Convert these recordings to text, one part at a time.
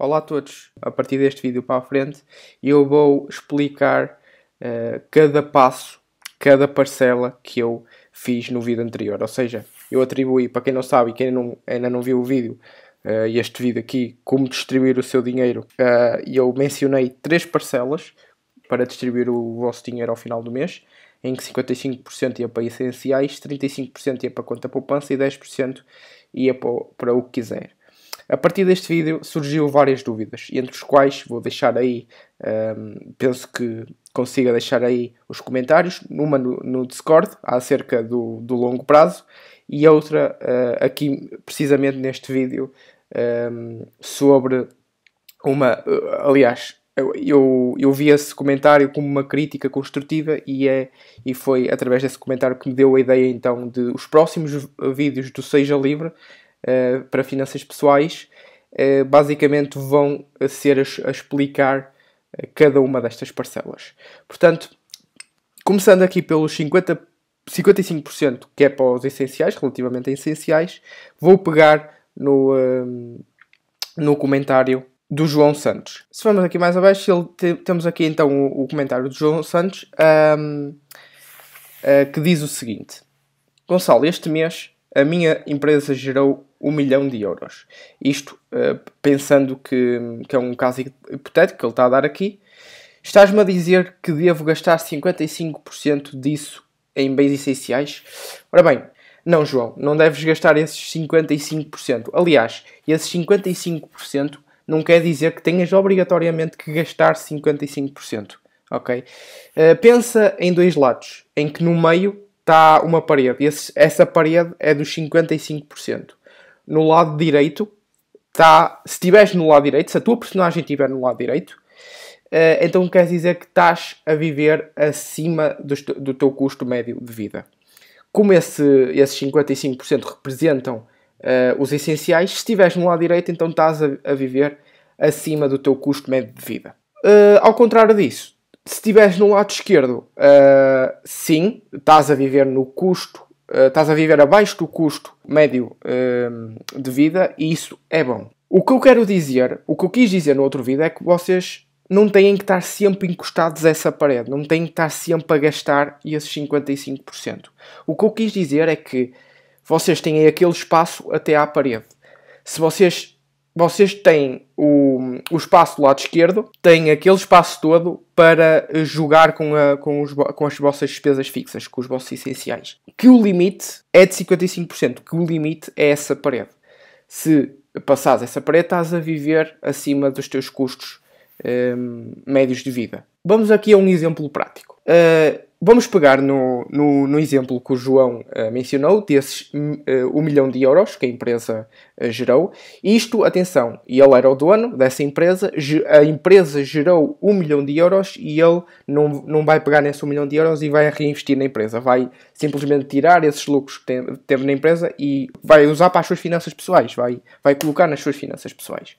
Olá a todos! A partir deste vídeo para a frente eu vou explicar uh, cada passo, cada parcela que eu fiz no vídeo anterior. Ou seja, eu atribuí, para quem não sabe e quem não, ainda não viu o vídeo, uh, este vídeo aqui, como distribuir o seu dinheiro, uh, eu mencionei três parcelas para distribuir o vosso dinheiro ao final do mês, em que 55% ia para essenciais, 35% ia para conta poupança e 10% ia para, para o que quiser. A partir deste vídeo surgiu várias dúvidas, entre os quais vou deixar aí, um, penso que consiga deixar aí os comentários, uma no, no Discord, acerca do, do, longo prazo, e outra uh, aqui, precisamente neste vídeo, um, sobre uma. Uh, aliás, eu, eu vi esse comentário como uma crítica construtiva e, é, e foi através desse comentário que me deu a ideia então de os próximos vídeos do Seja Livre uh, para finanças pessoais, uh, basicamente vão ser a, a explicar uh, cada uma destas parcelas. Portanto, começando aqui pelos 50, 55% que é para os essenciais, relativamente a essenciais, vou pegar no, no comentário do João Santos. Se formos aqui mais abaixo, te, temos aqui então o, o, comentário do João Santos um, uh, que diz o seguinte: Gonçalo, este mês a minha empresa gerou um milhão de euros. Isto uh, pensando que, que é um caso hipotético que ele está a dar aqui. Estás-me a dizer que devo gastar 55% disso em bens essenciais? Ora bem, não, João, não deves gastar esses 55%. Aliás, esses 55% não quer dizer que tenhas obrigatoriamente que gastar 55%. Ok? Uh, pensa em dois lados, em que no meio está uma parede. Esse, essa parede é dos 55%. No lado direito, está. Se estiveres no lado direito, se a tua personagem estiver no lado direito, uh, então quer dizer que estás a viver acima do, do teu custo médio de vida. Como esse, esses 55% representam uh, os essenciais, se estiveres no lado direito, então estás a, a viver acima do teu custo médio de vida. Uh, ao contrário disso, se estiveres no lado esquerdo, sim, estás a viver no custo, uh, estás a viver abaixo do custo médio uh, de vida e isso é bom. O que eu quero dizer, o que eu quis dizer no outro vídeo é que vocês não têm que estar sempre encostados a essa parede, não têm que estar sempre a gastar esses 55%. O que eu quis dizer é que vocês têm aquele espaço até à parede. Se vocês vocês têm o, o espaço do lado esquerdo, têm aquele espaço todo para jogar com, a, com, os, com as vossas despesas fixas, com os vossos essenciais. Que o limite é de 55%, que o limite é essa parede. Se passares essa parede, estás a viver acima dos teus custos um, médios de vida. Vamos aqui a um exemplo prático. Uh, Vamos pegar no, no, no, exemplo que o João uh, mencionou, desses uh, um milhão de euros que a empresa uh, gerou. Isto, atenção, ele era o dono dessa empresa, a empresa gerou um milhão de euros e ele não, não vai pegar nesse um milhão de euros e vai reinvestir na empresa. Vai simplesmente tirar esses lucros que teve na empresa e vai usar para as suas finanças pessoais, vai, vai colocar nas suas finanças pessoais.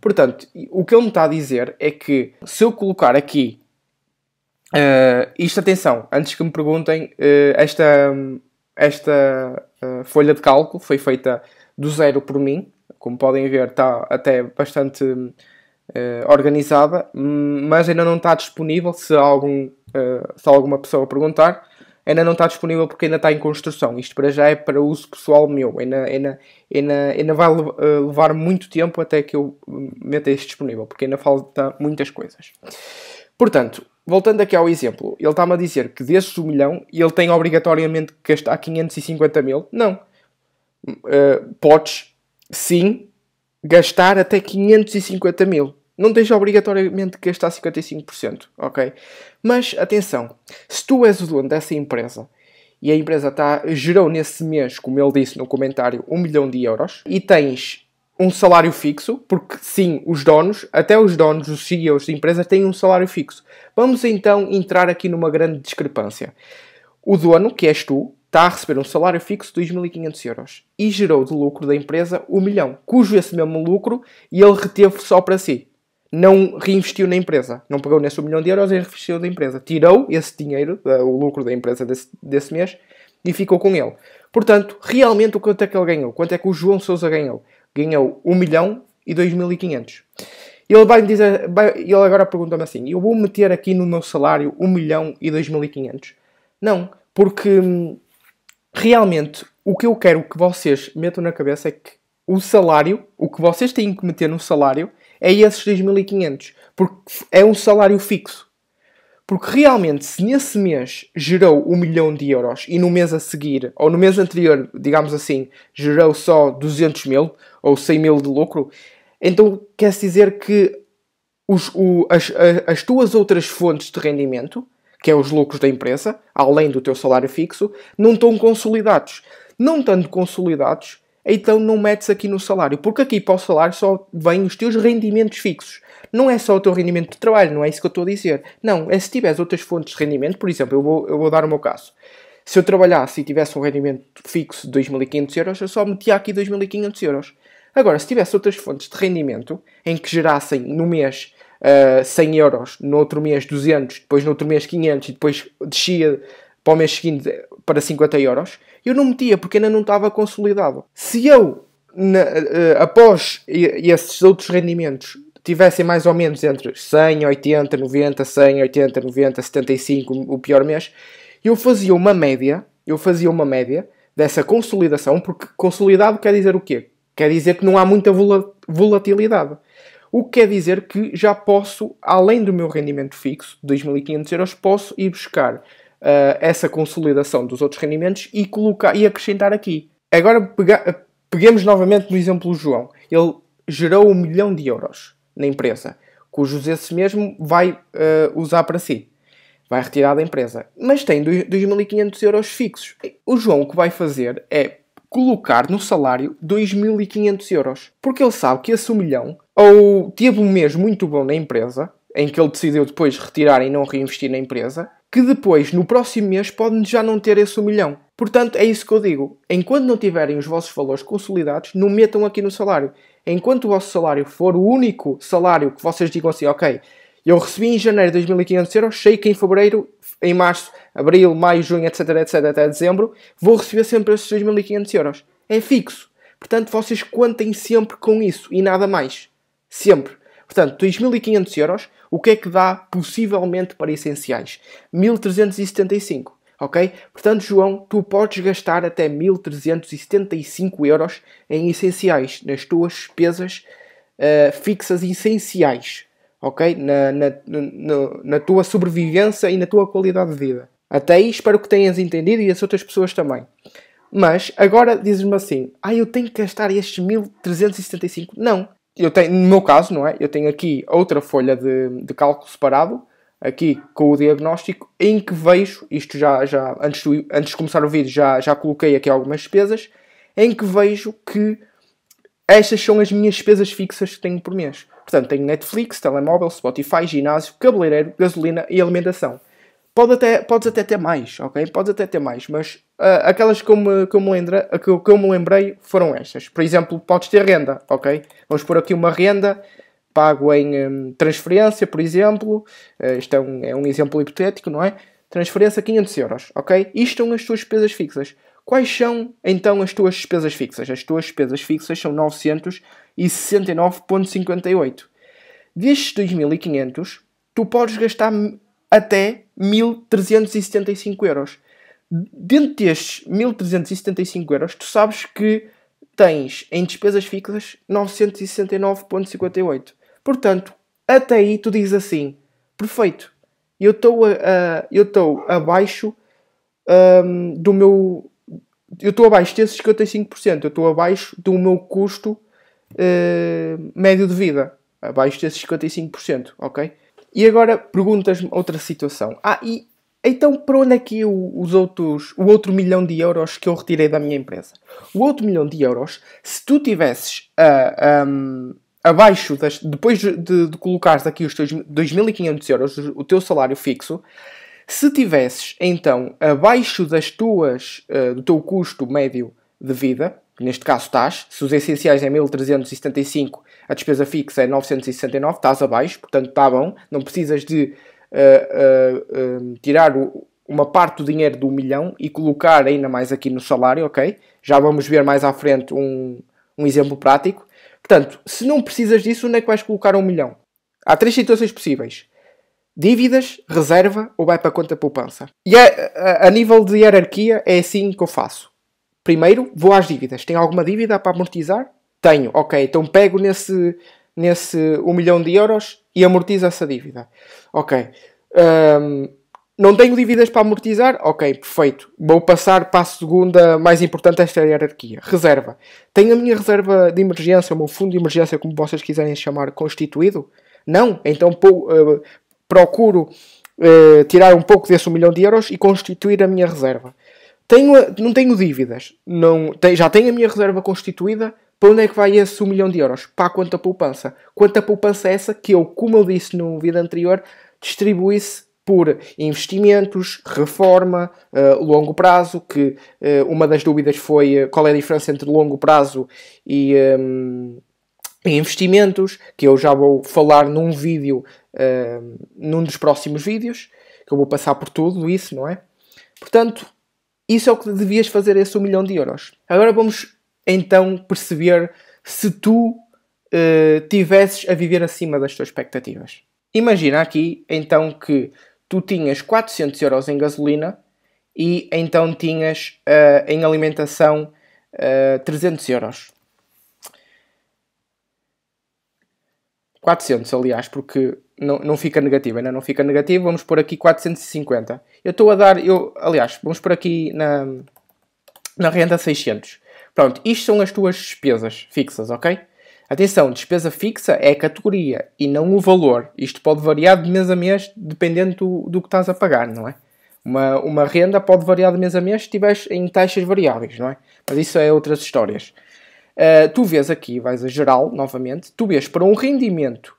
Portanto, o que ele me está a dizer é que se eu colocar aqui Uh, isto, atenção, antes que me perguntem, uh, esta, esta uh, folha de cálculo foi feita do zero por mim. Como podem ver, está até bastante organizada, mas ainda não está disponível. Se, algum, se alguma pessoa perguntar, ainda não está disponível porque ainda está em construção. Isto para já é para uso pessoal meu. Ainda, ainda, ainda, ainda vai levar muito tempo até que eu meta isto disponível, porque ainda falta muitas coisas. Portanto, voltando aqui ao exemplo, ele está-me a dizer que desses 1 milhão ele tem obrigatoriamente que gastar 550 mil. Não. Uh, podes, sim, gastar até 550 mil. Não tens obrigatoriamente que gastar 55%, ok? Mas, atenção, se tu és o dono dessa empresa e a empresa tá, gerou nesse mês, como ele disse no comentário, 1 milhão de euros e tens um salário fixo, porque sim, os donos, até os donos, os CEOs de empresas têm um salário fixo. Vamos então entrar aqui numa grande discrepância. O dono, que és tu, está a receber um salário fixo de 2.500 euros e gerou de lucro da empresa 1 milhão, cujo esse mesmo lucro ele reteve só para si. Não reinvestiu na empresa. Não pagou nesse 1 milhão de euros e reinvestiu da empresa. Tirou esse dinheiro, o lucro da empresa desse, desse mês, e ficou com ele. Portanto, realmente o quanto é que ele ganhou? Quanto é que o João Sousa ganhou? Ganhou 1 milhão e 2.500. Ele vai dizer, vai, ele agora pergunta-me assim: eu vou meter aqui no meu salário 1 milhão e 2.500? Não, porque hum, realmente o que eu quero que vocês metam na cabeça é que o salário, o que vocês têm que meter no salário é esses 2.500, porque é um salário fixo. Porque realmente, se nesse mês gerou 1 milhão de euros e no mês a seguir, ou no mês anterior, digamos assim, gerou só 200 mil ou 100 mil de lucro, então quer dizer que os, o, as, as tuas outras fontes de rendimento, que é os lucros da empresa, além do teu salário fixo, não estão consolidados. Não estando consolidados, então não metes aqui no salário, porque aqui para o salário só vêm os teus rendimentos fixos. Não é só o teu rendimento de trabalho, não é isso que eu estou a dizer. Não, é se tiveres outras fontes de rendimento, por exemplo, eu vou, eu vou dar o meu caso. Se eu trabalhasse e tivesse um rendimento fixo de 2.500 euros, eu só metia aqui 2.500 euros. Agora, se tivesse outras fontes de rendimento em que gerassem no mês uh, 100 euros, no outro mês 200, depois no outro mês 500 e depois descia para o mês seguinte para 50 euros, eu não metia porque ainda não estava consolidado. Se eu, na, uh, após esses outros rendimentos, tivessem mais ou menos entre 100, 80, 90, 100, 80, 90, 75, o pior mês, eu fazia uma média, eu fazia uma média dessa consolidação, porque consolidado quer dizer o quê? Quer dizer que não há muita volatilidade. O que quer dizer que já posso, além do meu rendimento fixo, 2.500 euros, posso ir buscar uh, essa consolidação dos outros rendimentos e colocar e acrescentar aqui. Agora pega, peguemos novamente no exemplo do João. Ele gerou um milhão de euros na empresa, cujos esse mesmo vai uh, usar para si. Vai retirar da empresa. Mas tem 2.500 euros fixos. O João o que vai fazer é colocar no salário 2.500 euros. Porque ele sabe que esse 1 milhão, ou teve um mês muito bom na empresa, em que ele decidiu depois retirar e não reinvestir na empresa, que depois, no próximo mês, pode já não ter esse 1 milhão. Portanto, é isso que eu digo. Enquanto não tiverem os vossos valores consolidados, não metam aqui no salário. Enquanto o vosso salário for o único salário que vocês digam assim, ok, eu recebi em janeiro 2.500 euros, sei que em fevereiro, em março, abril, maio, junho, etc, etc, até dezembro, vou receber sempre esses 2.500 euros. É fixo. Portanto, vocês contem sempre com isso e nada mais. Sempre. Portanto, 2.500 euros, o que é que dá possivelmente para essenciais? 1.375. Ok? Portanto, João, tu podes gastar até 1.375 euros em essenciais, nas tuas despesas uh, fixas essenciais ok? Na, na, na, na, tua sobrevivência e na tua qualidade de vida. Até aí espero que tenhas entendido e as outras pessoas também. Mas agora dizes-me assim: ah, eu tenho que gastar estes 1375. Não. Eu tenho, no meu caso, não é? Eu tenho aqui outra folha de, de cálculo separado, aqui com o diagnóstico, em que vejo, isto já, já antes, de, antes de começar o vídeo, já, já coloquei aqui algumas despesas, em que vejo que estas são as minhas despesas fixas que tenho por mês. Portanto, tenho Netflix, telemóvel, Spotify, ginásio, cabeleireiro, gasolina e alimentação. Pode até, podes até ter mais, ok? Podes até ter mais, mas uh, aquelas que eu, me, que, eu me lembrei, que, que eu me lembrei foram estas. Por exemplo, podes ter renda, ok? Vamos pôr aqui uma renda pago em um, transferência, por exemplo. Uh, isto é um, é um exemplo hipotético, não é? Transferência 500 euros, ok? Isto são as tuas despesas fixas. Quais são então as tuas despesas fixas? As tuas despesas fixas são 969,58. Destes 2.500, tu podes gastar até 1.375 euros. Dentro destes 1.375 euros, tu sabes que tens em despesas fixas 969,58. Portanto, até aí tu dizes assim: perfeito, eu estou abaixo um, do meu eu estou abaixo desses 55%, eu estou abaixo do meu custo uh, médio de vida, abaixo desses 55%, ok? E agora perguntas-me outra situação. Ah, e então para onde é que eu, os outros, o outro milhão de euros que eu retirei da minha empresa? O outro milhão de euros, se tu tivesses uh, um, abaixo, das, depois de, de, colocares aqui os teus 2.500 euros, o teu salário fixo, se tivesses então abaixo das tuas, uh, do teu custo médio de vida, neste caso estás, se os essenciais é 1375, a despesa fixa é 969, estás abaixo, portanto está bom, não precisas de uh, uh, tirar o, uma parte do dinheiro do milhão e colocar ainda mais aqui no salário, ok? Já vamos ver mais à frente um, um exemplo prático. Portanto, se não precisas disso, onde é que vais colocar um milhão? Há três situações possíveis. Dívidas, reserva ou vai para a conta poupança. E a, a, a nível de hierarquia é assim que eu faço. Primeiro, vou às dívidas. Tenho alguma dívida para amortizar? Tenho. Ok, então pego nesse, nesse 1 milhão de euros e amortizo essa dívida. Ok. Um, não tenho dívidas para amortizar? Ok, perfeito. Vou passar para a segunda mais importante desta hierarquia. Reserva. Tenho a minha reserva de emergência, o meu fundo de emergência, como vocês quiserem chamar, constituído? Não? Então uh, procuro uh, tirar um pouco desse 1 milhão de euros e constituir a minha reserva. Tenho, não tenho dívidas. Não, tem, já tenho a minha reserva constituída. Para onde é que vai esse 1 milhão de euros? Para a conta poupança. Quanta poupança é essa que eu, como eu disse no vídeo anterior, distribuísse por investimentos, reforma, uh, longo prazo, que uh, uma das dúvidas foi uh, qual é a diferença entre longo prazo e, um, investimentos, que eu já vou falar num vídeo, num dos próximos vídeos, que eu vou passar por tudo isso, não é? Portanto, isso é o que devias fazer esse 1 milhão de euros. Agora vamos então perceber se tu tivesses a viver acima das tuas expectativas. Imagina aqui então que tu tinhas 400 euros em gasolina e então tinhas uh, em alimentação uh, 300 euros. 400, aliás, porque não, não fica negativo, ainda não fica negativo. Vamos pôr aqui 450. Eu estou a dar, eu, aliás, vamos pôr aqui na, na renda 600. Pronto, isto são as tuas despesas fixas, ok? Atenção, despesa fixa é a categoria e não o valor. Isto pode variar de mês a mês dependendo do, do que estás a pagar, não é? Uma, uma renda pode variar de mês a mês se estiveres em taxas variáveis, não é? Mas isso é outras histórias. Uh, tu vês aqui, vais a geral, novamente, tu vês para um rendimento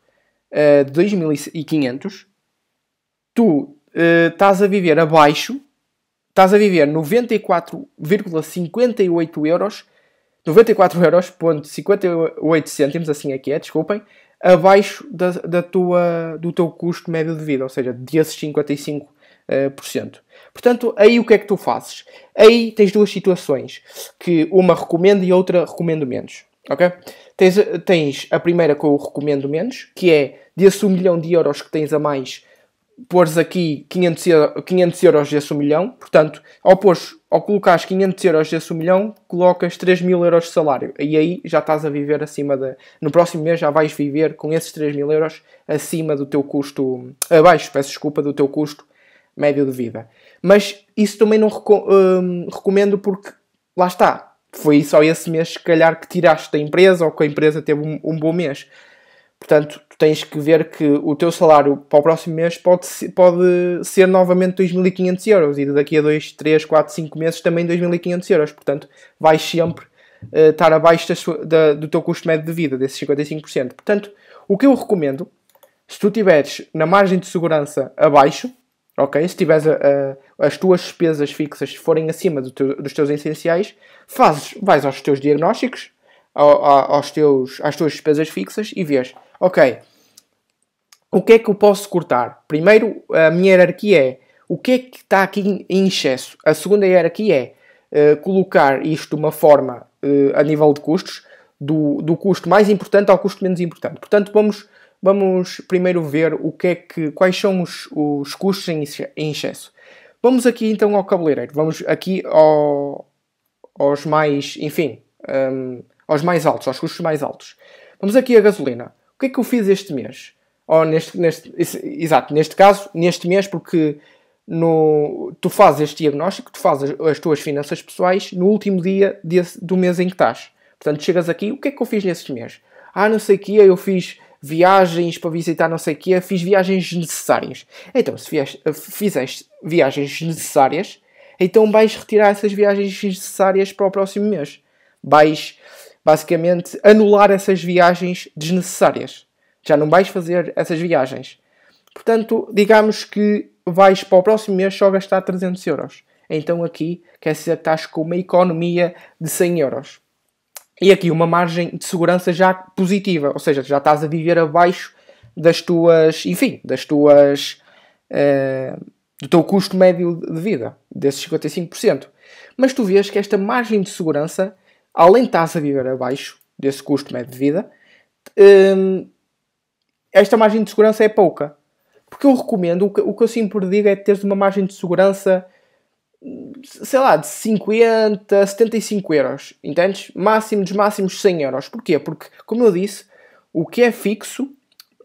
uh, de 2.500, tu uh, estás a viver abaixo, estás a viver 94,58 euros 94 euros, ponto 58 cêntimos, assim aqui é, desculpem, abaixo da, da tua, do teu custo médio de vida, ou seja, desses 55%. Uh, por cento. Portanto, aí o que é que tu fazes? Aí tens duas situações, que uma recomendo e outra recomendo menos. Ok? Tens, tens a primeira que eu recomendo menos, que é desse 1 milhão de euros que tens a mais, pôres aqui 500, 500 euros desse 1 milhão, portanto, ao, pôres, ao colocares 500 euros desse 1 milhão, colocas 3 mil euros de salário. E aí já estás a viver acima da. No próximo mês já vais viver com esses 3 mil euros acima do teu custo. abaixo, peço desculpa, do teu custo médio de vida. Mas isso também não hum, recomendo porque lá está. Foi só esse mês, se calhar, que tiraste da empresa ou que a empresa teve um, um bom mês. Portanto, tu tens que ver que o teu salário para o próximo mês pode, pode ser novamente 2.500 euros e daqui a 2, 3, 4, 5 meses também 2.500 euros. Portanto, vais sempre uh, estar abaixo da sua, da, do teu custo médio de vida, desses 55%. Portanto, o que eu recomendo, se tu estiveres na margem de segurança abaixo, ok? Se tiveres a, a, as tuas despesas fixas forem acima do teu, dos teus essenciais, fazes, vais aos teus diagnósticos, aos teus, às tuas despesas fixas e vês ok, o que é que eu posso cortar? Primeiro, a minha hierarquia é o que é que está aqui em excesso. A segunda hierarquia é uh, colocar isto de uma forma uh, a nível de custos, do, do custo mais importante ao custo menos importante. Portanto, vamos, vamos primeiro ver o que é que, quais são os, os custos em, em excesso. Vamos aqui então ao cabeleireiro. Vamos aqui ao, aos mais, enfim, um, aos mais altos, aos custos mais altos. Vamos aqui a gasolina. O que é que eu fiz este mês? Ou neste, neste, exato, neste caso, neste mês, porque no, tu fazes este diagnóstico, tu fazes as, as tuas finanças pessoais no último dia desse, do mês em que estás. Portanto, chegas aqui, o que é que eu fiz neste mês? Ah, não sei o que, eu fiz viagens para visitar não sei o que, fiz viagens necessárias. Então, se fizeste viagens necessárias, então vais retirar essas viagens necessárias para o próximo mês. Vais basicamente anular essas viagens desnecessárias. Já não vais fazer essas viagens. Portanto, digamos que vais para o próximo mês só gastar 300 euros. Então aqui quer dizer que estás com uma economia de 100 euros. E aqui uma margem de segurança já positiva, ou seja, já estás a viver abaixo das tuas, enfim, das tuas, uh, do teu custo médio de vida, desses 55%. Mas tu vês que esta margem de segurança além de estás a viver abaixo desse custo médio de vida, hum, esta margem de segurança é pouca. Porque eu recomendo, o que, o que eu sempre digo é teres uma margem de segurança, sei lá, de 50, 75 euros. Entendes? Máximo dos máximos 100 euros. Porquê? Porque, como eu disse, o que é fixo,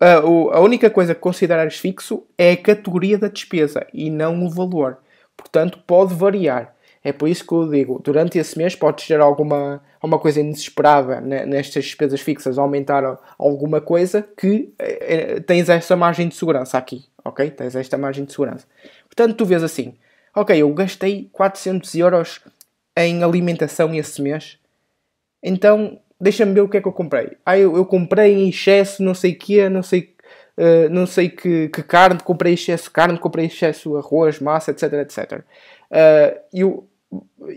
a, a única coisa que considerares fixo é a categoria da despesa e não o valor. Portanto, pode variar. É por isso que eu digo, durante esse mês pode ter alguma, alguma coisa inesperada nestas despesas fixas, aumentar alguma coisa que eh, tens essa margem de segurança aqui, ok? Tens esta margem de segurança. Portanto, tu vês assim, ok, eu gastei 400 euros em alimentação esse mês, então deixa-me ver o que é que eu comprei. Ah, eu, eu comprei em excesso, não sei o quê, não sei, uh, não sei que, que carne, comprei excesso de carne, comprei excesso de arroz, massa, etc, etc. Uh, e o,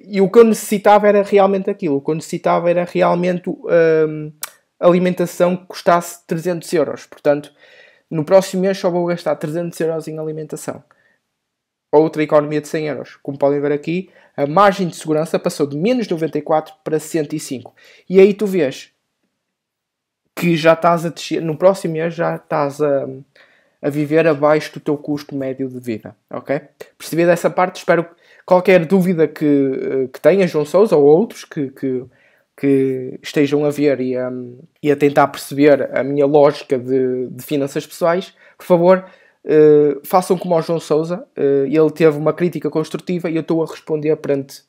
e o que eu necessitava era realmente aquilo. O que eu necessitava era realmente um, alimentação que custasse 300 euros. Portanto, no próximo mês só vou gastar 300 euros em alimentação. Outra economia de 100 euros. Como podem ver aqui, a margem de segurança passou de menos 94 para 105. E aí tu vês que já estás a descer, no próximo mês já estás a, a viver abaixo do teu custo médio de vida. Ok? Percebido essa parte, espero que qualquer dúvida que, eh, que tenha, João Souza ou outros que, que, que estejam a ver e a, e a, tentar perceber a minha lógica de, de finanças pessoais, por favor, uh, façam como o João Souza. Uh, ele teve uma crítica construtiva e eu estou a responder perante,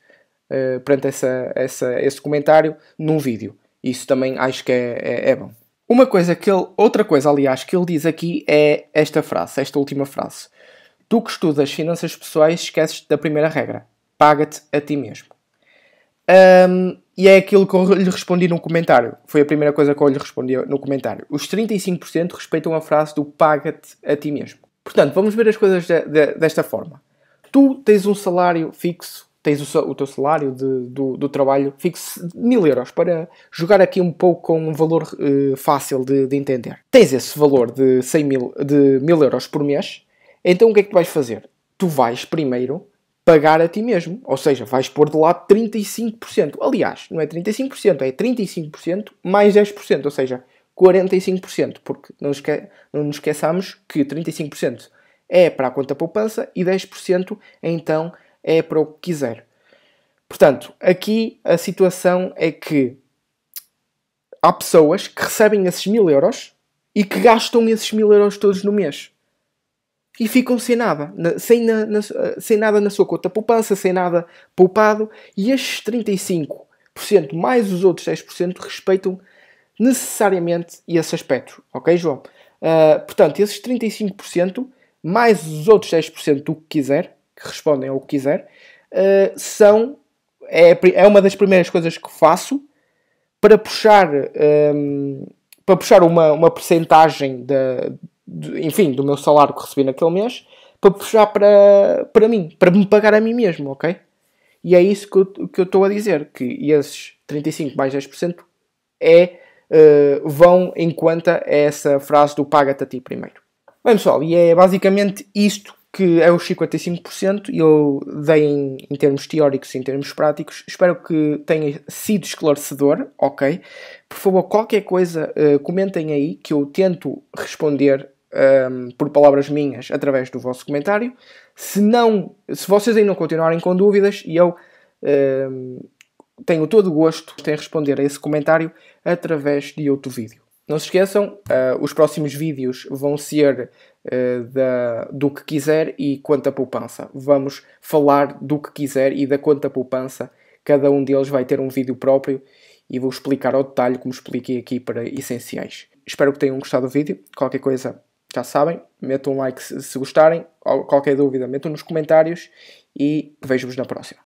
uh, perante essa, essa, esse comentário num vídeo. Isso também acho que é, é, é bom. Uma coisa que ele, outra coisa, aliás, que ele diz aqui é esta frase, esta última frase. Tu que estudas finanças pessoais esqueces da primeira regra. Paga-te a ti mesmo. Um, e é aquilo que eu lhe respondi no comentário. Foi a primeira coisa que eu lhe respondi no comentário. Os 35% respeitam a frase do paga-te a ti mesmo. Portanto, vamos ver as coisas de, de, desta forma. Tu tens um salário fixo, tens o, o teu salário de, do, do, trabalho fixo de mil euros, para jogar aqui um pouco com um valor uh, fácil de, de, entender. Tens esse valor de, 100 mil, de mil euros por mês então o que é que tu vais fazer? Tu vais primeiro pagar a ti mesmo, ou seja, vais pôr de lado 35%. Aliás, não é 35%, é 35% mais 10%, ou seja, 45%, porque não, esque não nos esqueçamos que 35% é para a conta poupança e 10% então é para o que quiser. Portanto, aqui a situação é que há pessoas que recebem esses mil euros e que gastam esses mil euros todos no mês e ficam sem nada, sem, na, na, sem nada na sua conta poupança, sem nada poupado, e estes 35% mais os outros 10% respeitam necessariamente esse aspecto, ok, João? Uh, portanto, esses 35% mais os outros 10% do que quiser, que respondem ao que quiser, uh, são é, é uma das primeiras coisas que faço para puxar um, para puxar uma, uma percentagem da, enfim, do meu salário que recebi naquele mês para puxar para, para mim, para me pagar a mim mesmo, ok? E é isso que eu, que eu estou a dizer, que esses 35 mais 10% é, uh, vão em conta essa frase do paga-te a ti primeiro. Bem pessoal, e é basicamente isto que é os 55% e eu dei em, em, termos teóricos e em termos práticos. Espero que tenha sido esclarecedor, ok? Por favor, qualquer coisa, uh, comentem aí que eu tento responder um, por palavras minhas através do vosso comentário. Se não, se vocês ainda continuarem com dúvidas, e eu um, tenho todo o gosto em responder a esse comentário através de outro vídeo. Não se esqueçam, uh, os próximos vídeos vão ser uh, da, do que quiser e quanto a poupança. Vamos falar do que quiser e da conta poupança. Cada um deles vai ter um vídeo próprio e vou explicar ao detalhe como expliquei aqui para essenciais. Espero que tenham gostado do vídeo. Qualquer coisa já sabem, metam um like se, se gostarem. Qualquer dúvida, metam nos comentários e vejo-vos na próxima.